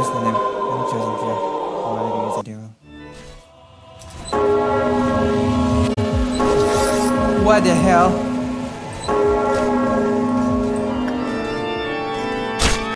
The name. I'm to. What the hell?